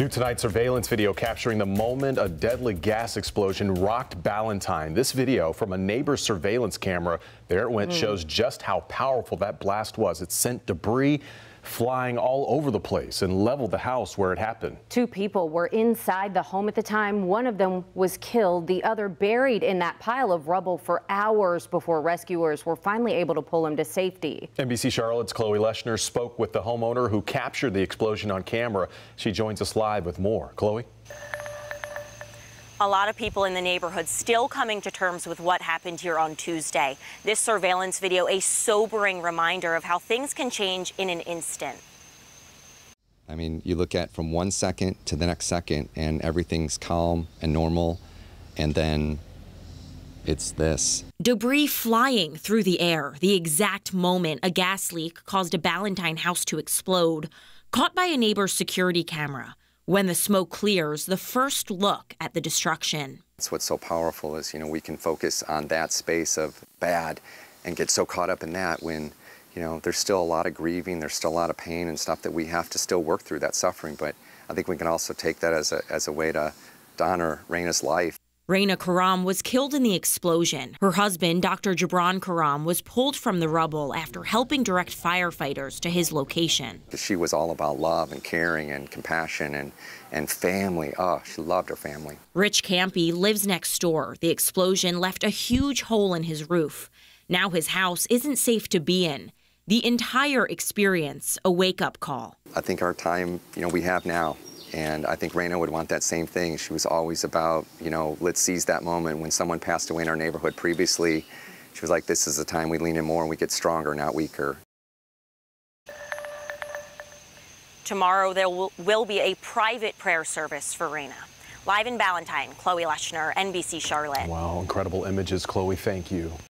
New tonight surveillance video capturing the moment a deadly gas explosion rocked Ballantyne. This video from a neighbor's surveillance camera, there it went, mm. shows just how powerful that blast was. It sent debris flying all over the place and leveled the house where it happened. Two people were inside the home at the time. One of them was killed, the other buried in that pile of rubble for hours before rescuers were finally able to pull him to safety. NBC Charlotte's Chloe Leshner spoke with the homeowner who captured the explosion on camera. She joins us live with more. Chloe? A lot of people in the neighborhood still coming to terms with what happened here on Tuesday. This surveillance video, a sobering reminder of how things can change in an instant. I mean, you look at from one second to the next second, and everything's calm and normal, and then it's this. Debris flying through the air, the exact moment a gas leak caused a Ballantyne house to explode, caught by a neighbor's security camera. When the smoke clears, the first look at the destruction. That's what's so powerful is, you know, we can focus on that space of bad and get so caught up in that when, you know, there's still a lot of grieving, there's still a lot of pain and stuff that we have to still work through that suffering. But I think we can also take that as a, as a way to, honor Raina's life. Raina Karam was killed in the explosion. Her husband, Dr. Jabran Karam, was pulled from the rubble after helping direct firefighters to his location. She was all about love and caring and compassion and, and family. Oh, she loved her family. Rich Campe lives next door. The explosion left a huge hole in his roof. Now his house isn't safe to be in. The entire experience, a wake up call. I think our time, you know, we have now and I think Raina would want that same thing. She was always about, you know, let's seize that moment. When someone passed away in our neighborhood previously, she was like, this is the time we lean in more and we get stronger, not weaker. Tomorrow there will, will be a private prayer service for Raina. Live in Ballantyne, Chloe Leshner, NBC Charlotte. Wow, incredible images, Chloe. Thank you.